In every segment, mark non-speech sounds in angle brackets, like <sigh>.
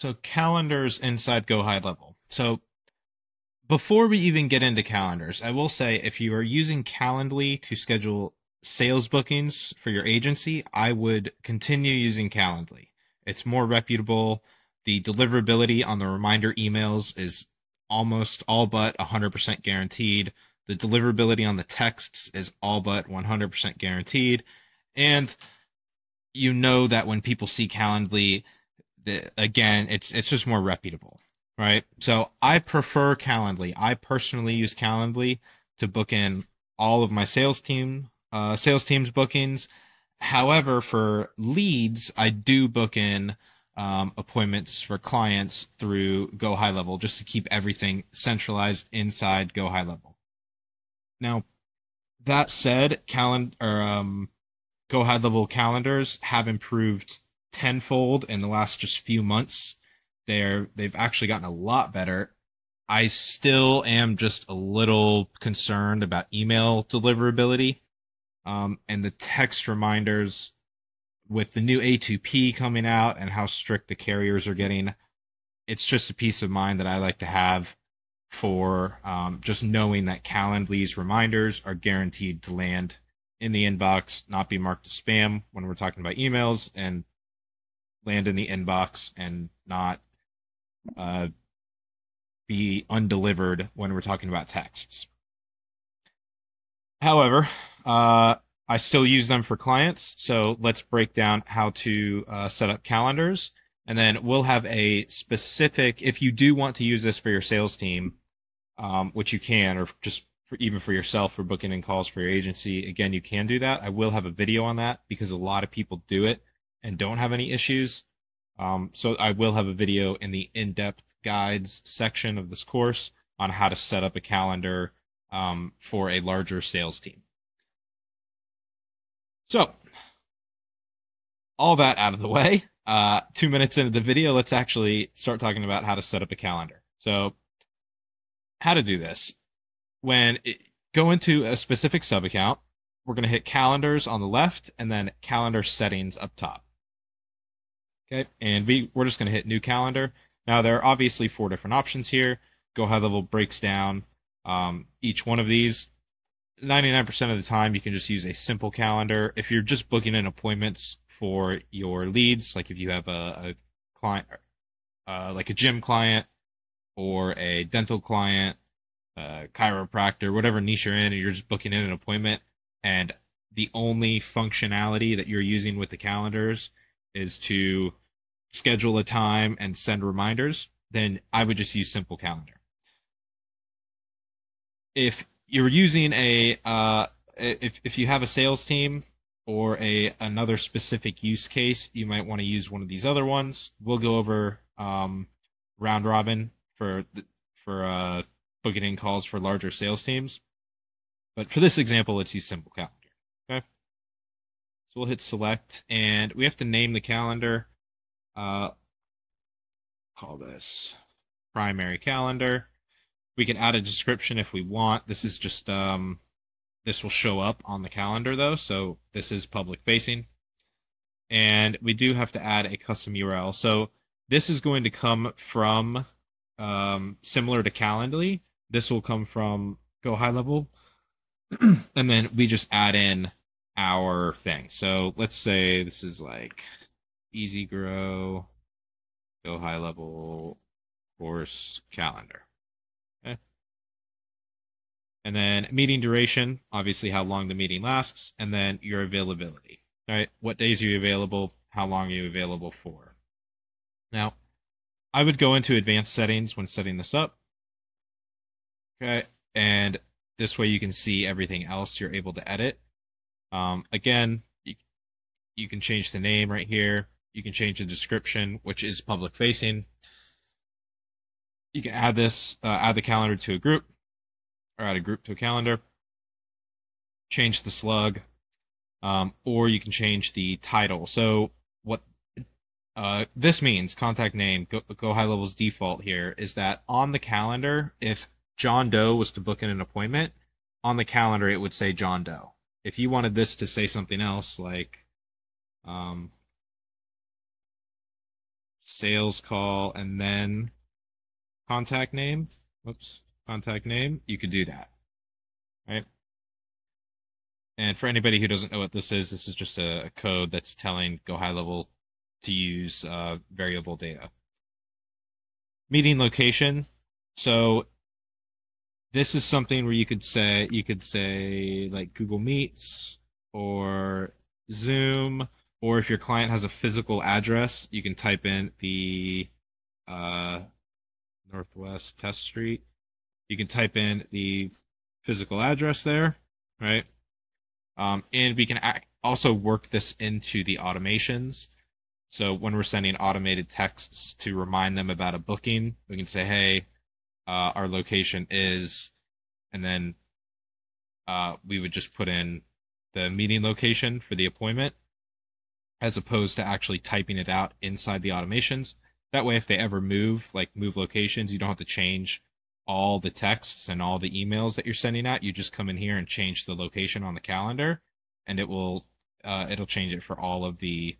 So calendars inside Go High Level. So before we even get into calendars, I will say if you are using Calendly to schedule sales bookings for your agency, I would continue using Calendly. It's more reputable. The deliverability on the reminder emails is almost all but 100% guaranteed. The deliverability on the texts is all but 100% guaranteed. And you know that when people see Calendly, again, it's it's just more reputable right? So I prefer Calendly. I personally use Calendly to book in all of my sales team uh, sales teams bookings. However, for leads, I do book in um, appointments for clients through Go High Level just to keep everything centralized inside Go High Level. Now, that said, calendar um, Go High Level calendars have improved tenfold in the last just few months they're they've actually gotten a lot better. I still am just a little concerned about email deliverability um, and the text reminders with the new A2P coming out and how strict the carriers are getting. It's just a peace of mind that I like to have for um, just knowing that Calendly's reminders are guaranteed to land in the inbox, not be marked as spam when we're talking about emails, and land in the inbox and not uh, be undelivered when we're talking about texts. However, uh, I still use them for clients, so let's break down how to uh, set up calendars. And then we'll have a specific, if you do want to use this for your sales team, um, which you can, or just for, even for yourself for booking in calls for your agency, again, you can do that. I will have a video on that because a lot of people do it and don't have any issues. Um, so I will have a video in the in-depth guides section of this course on how to set up a calendar um, for a larger sales team. So, all that out of the way, uh, two minutes into the video, let's actually start talking about how to set up a calendar. So, how to do this. When it, go into a specific sub account, we're going to hit calendars on the left and then calendar settings up top. Okay, and we, we're just going to hit new calendar. Now there are obviously four different options here. Go High Level breaks down um, each one of these. 99% of the time you can just use a simple calendar. If you're just booking in appointments for your leads, like if you have a, a client, uh, like a gym client or a dental client, a chiropractor, whatever niche you're in, and you're just booking in an appointment, and the only functionality that you're using with the calendars is to schedule a time and send reminders, then I would just use Simple Calendar. If you're using a uh, if if you have a sales team or a another specific use case, you might want to use one of these other ones. We'll go over um, round robin for for uh, booking in calls for larger sales teams. But for this example, let's use Simple Calendar. So we'll hit select, and we have to name the calendar. Uh, call this primary calendar. We can add a description if we want. This is just um, this will show up on the calendar though, so this is public facing. And we do have to add a custom URL. So this is going to come from um, similar to Calendly. This will come from Go High Level, <clears throat> and then we just add in our thing. So let's say this is like easy grow, go high level course calendar. Okay. And then meeting duration, obviously how long the meeting lasts, and then your availability. Right? What days are you available? How long are you available for? Now, I would go into advanced settings when setting this up. Okay. And this way you can see everything else you're able to edit. Um, again, you, you can change the name right here. You can change the description, which is public facing. You can add this, uh, add the calendar to a group, or add a group to a calendar. Change the slug, um, or you can change the title. So what uh, this means, contact name, go, go high levels default here, is that on the calendar, if John Doe was to book in an appointment, on the calendar it would say John Doe if you wanted this to say something else, like um, sales call and then contact name. Whoops, contact name. You could do that, right? And for anybody who doesn't know what this is, this is just a, a code that's telling Go High Level to use uh, variable data. Meeting location. So this is something where you could say you could say like Google Meets or Zoom, or if your client has a physical address, you can type in the uh, Northwest Test Street. You can type in the physical address there, right? Um, and we can also work this into the automations. So when we're sending automated texts to remind them about a booking, we can say, hey, uh, our location is, and then uh, we would just put in the meeting location for the appointment as opposed to actually typing it out inside the automations. That way, if they ever move, like move locations, you don't have to change all the texts and all the emails that you're sending out. You just come in here and change the location on the calendar, and it will uh, it'll change it for all of the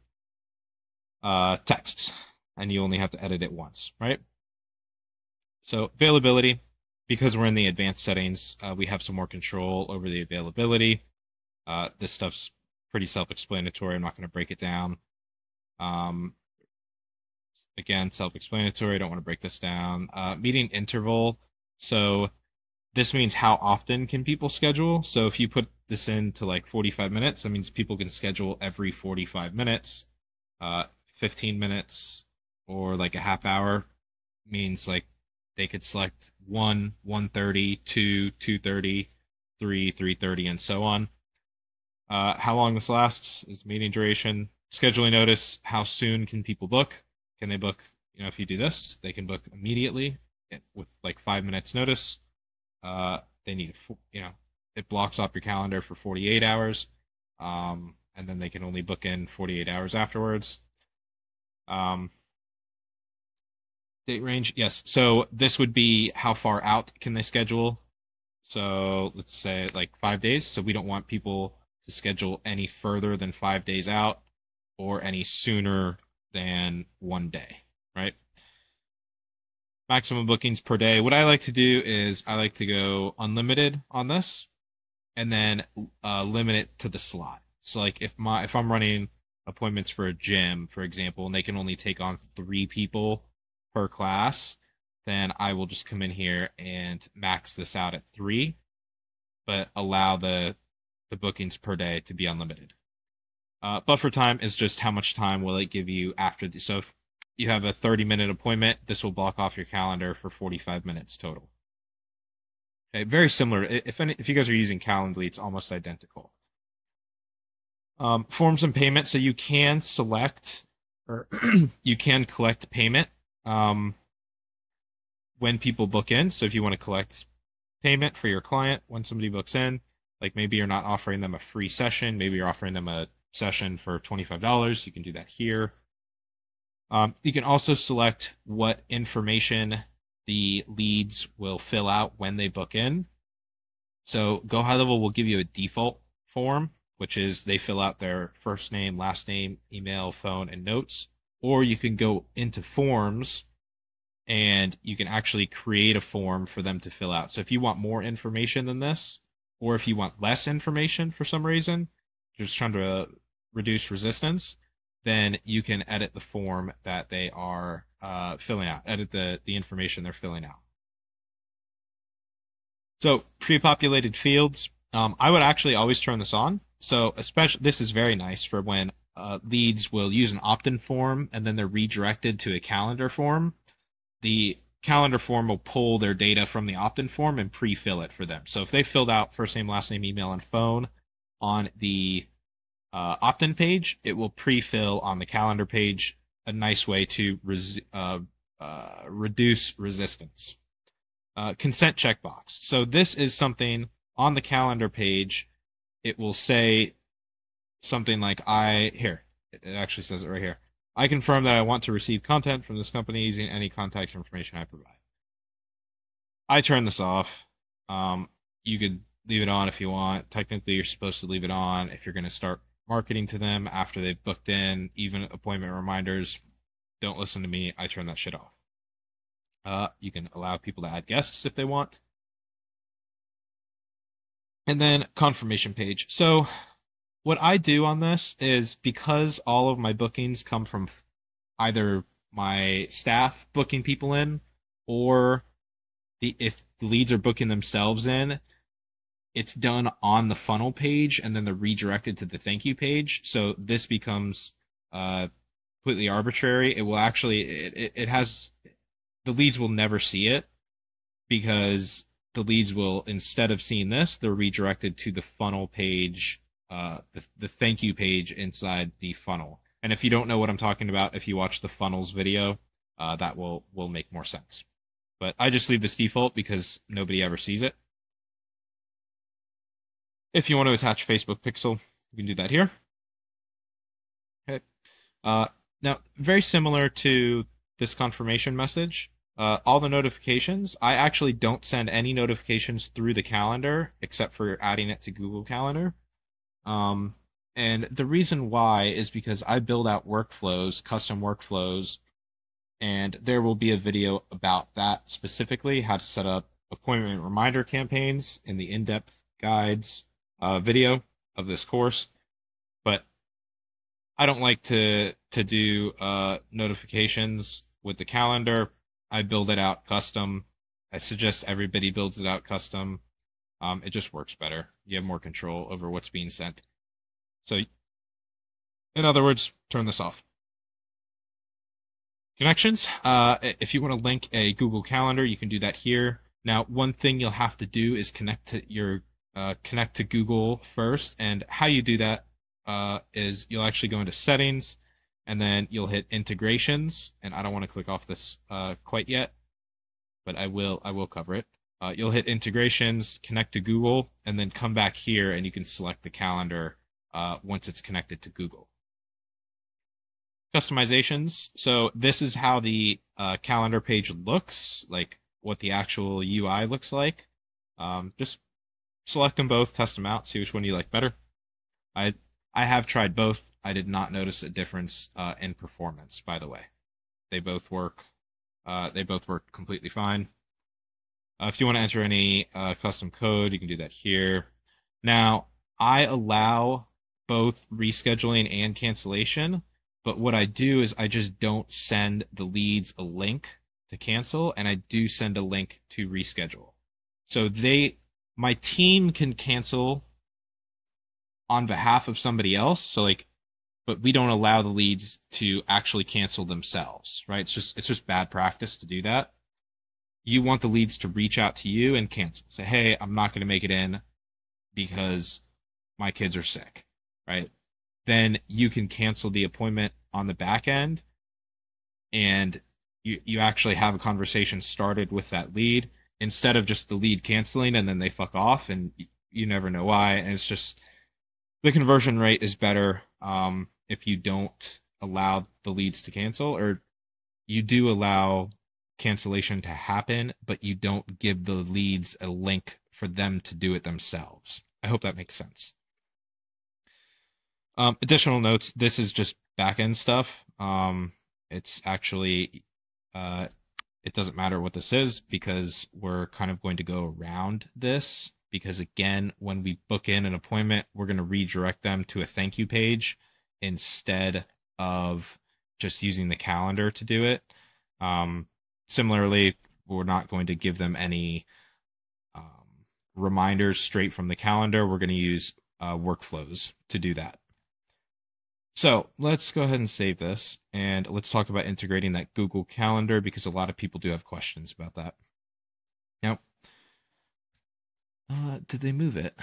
uh, texts, and you only have to edit it once, right? So availability, because we're in the advanced settings, uh, we have some more control over the availability. Uh, this stuff's pretty self-explanatory. I'm not going to break it down. Um, again, self-explanatory. I don't want to break this down. Uh, meeting interval. So this means how often can people schedule. So if you put this into like 45 minutes, that means people can schedule every 45 minutes. Uh, 15 minutes or like a half hour means like they could select 1, 130, 2, 230, 3, 330, and so on. Uh, how long this lasts is meeting duration. Scheduling notice, how soon can people book? Can they book, you know, if you do this, they can book immediately with like five minutes notice. Uh, they need, you know, it blocks off your calendar for 48 hours. Um, and then they can only book in 48 hours afterwards. Um, date range, yes. So this would be how far out can they schedule? So let's say like five days. So we don't want people to schedule any further than five days out or any sooner than one day, right? Maximum bookings per day. What I like to do is I like to go unlimited on this and then uh, limit it to the slot. So like if my if I'm running appointments for a gym, for example, and they can only take on three people per class, then I will just come in here and max this out at three, but allow the the bookings per day to be unlimited. Uh, buffer time is just how much time will it give you after the. So if you have a 30 minute appointment, this will block off your calendar for 45 minutes total. Okay, very similar. If any, if you guys are using Calendly, it's almost identical. Um, forms and payment. So you can select or <clears throat> you can collect payment um, when people book in. So if you want to collect payment for your client when somebody books in, like maybe you're not offering them a free session, maybe you're offering them a session for $25. You can do that here. Um, you can also select what information the leads will fill out when they book in. So Go High Level will give you a default form which is they fill out their first name, last name, email, phone, and notes. Or you can go into forms and you can actually create a form for them to fill out. So if you want more information than this, or if you want less information for some reason, just trying to reduce resistance, then you can edit the form that they are uh, filling out, edit the, the information they're filling out. So pre-populated fields, um, I would actually always turn this on so especially this is very nice for when uh, leads will use an opt-in form and then they're redirected to a calendar form. The calendar form will pull their data from the opt-in form and pre-fill it for them. So if they filled out first name, last name, email, and phone on the uh, opt-in page, it will pre-fill on the calendar page. A nice way to res- uh, uh reduce resistance. Uh, consent checkbox. So this is something on the calendar page it will say something like I here. It actually says it right here. I confirm that I want to receive content from this company using any contact information I provide. I turn this off. Um, you could leave it on if you want. Technically, you're supposed to leave it on if you're going to start marketing to them after they've booked in, even appointment reminders Don't listen to me. I turn that shit off. Uh, you can allow people to add guests if they want. And then confirmation page. So what I do on this is because all of my bookings come from either my staff booking people in or the if the leads are booking themselves in, it's done on the funnel page and then they're redirected to the thank you page. So this becomes uh, completely arbitrary. It will actually it, it, it has the leads will never see it because the leads will instead of seeing this, they're redirected to the funnel page, uh, the the thank you page inside the funnel. And if you don't know what I'm talking about, if you watch the funnels video, uh, that will will make more sense. But I just leave this default because nobody ever sees it. If you want to attach Facebook Pixel, you can do that here. Okay. Uh, now, very similar to this confirmation message, uh, all the notifications, I actually don't send any notifications through the calendar except for adding it to Google Calendar. Um, and the reason why is because I build out workflows, custom workflows, and there will be a video about that specifically, how to set up appointment reminder campaigns in the in-depth guides uh, video of this course. But I don't like to to do uh, notifications with the calendar I build it out custom. I suggest everybody builds it out custom. Um, it just works better. You have more control over what's being sent. So, in other words, turn this off. Connections. Uh, if you want to link a Google Calendar, you can do that here. Now, one thing you'll have to do is connect to your uh, connect to Google first, and how you do that uh, is you'll actually go into Settings and then you'll hit integrations and i don't want to click off this uh, quite yet but i will i will cover it uh, you'll hit integrations connect to google and then come back here and you can select the calendar uh, once it's connected to google customizations so this is how the uh, calendar page looks like what the actual ui looks like um, just select them both test them out see which one you like better i i have tried both I did not notice a difference uh, in performance. By the way, they both work. Uh, they both work completely fine. Uh, if you want to enter any uh, custom code, you can do that here. Now, I allow both rescheduling and cancellation, but what I do is I just don't send the leads a link to cancel, and I do send a link to reschedule. So they, my team can cancel on behalf of somebody else. So like but we don't allow the leads to actually cancel themselves, right? It's just it's just bad practice to do that. You want the leads to reach out to you and cancel. Say, "Hey, I'm not going to make it in because my kids are sick." Right? Then you can cancel the appointment on the back end and you you actually have a conversation started with that lead instead of just the lead canceling and then they fuck off and you never know why and it's just the conversion rate is better um, if you don't allow the leads to cancel or you do allow cancellation to happen, but you don't give the leads a link for them to do it themselves. I hope that makes sense. Um, additional notes this is just backend stuff. Um, it's actually, uh, it doesn't matter what this is because we're kind of going to go around this. Because again, when we book in an appointment, we're going to redirect them to a thank you page instead of just using the calendar to do it. Um, similarly, we're not going to give them any um, reminders straight from the calendar. We're going to use uh, workflows to do that. So let's go ahead and save this and let's talk about integrating that Google Calendar because a lot of people do have questions about that. Now, uh, did they move it?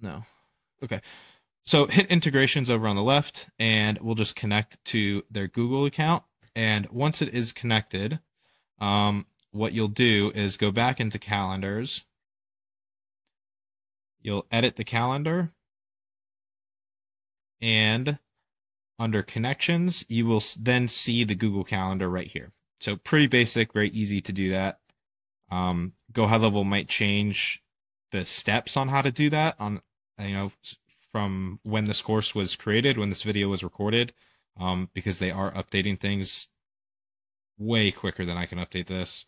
No. Okay. So hit integrations over on the left, and we'll just connect to their Google account. And once it is connected, um, what you'll do is go back into calendars. You'll edit the calendar. And under connections, you will then see the Google Calendar right here. So pretty basic, very easy to do that. Um, Go High Level might change the steps on how to do that on you know from when this course was created, when this video was recorded, um, because they are updating things way quicker than I can update this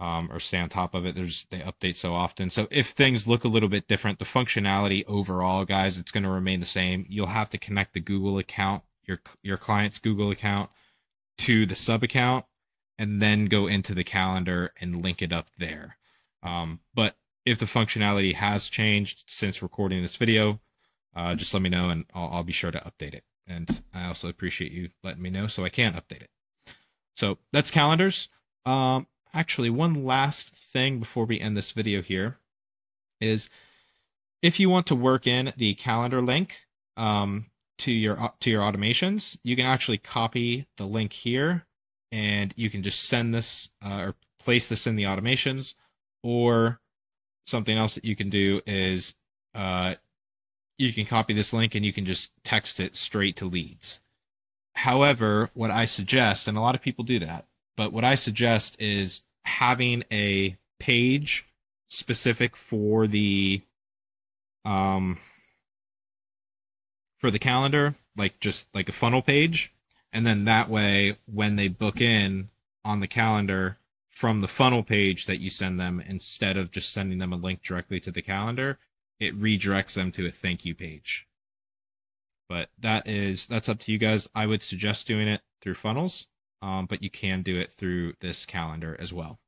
um, or stay on top of it. There's they update so often. So if things look a little bit different, the functionality overall, guys, it's going to remain the same. You'll have to connect the Google account, your your client's Google account, to the sub account, and then go into the calendar and link it up there. Um, but if the functionality has changed since recording this video, uh, just let me know and I'll, I'll be sure to update it. And I also appreciate you letting me know so I can update it. So that's calendars. Um, actually, one last thing before we end this video here is if you want to work in the calendar link um, to your to your automations, you can actually copy the link here, and you can just send this uh, or place this in the automations. Or something else that you can do is uh, you can copy this link and you can just text it straight to leads. However, what I suggest, and a lot of people do that, but what I suggest is having a page specific for the um for the calendar, like just like a funnel page, and then that way when they book in on the calendar from the funnel page that you send them instead of just sending them a link directly to the calendar, it redirects them to a thank you page. But that is that's up to you guys. I would suggest doing it through funnels um, but you can do it through this calendar as well.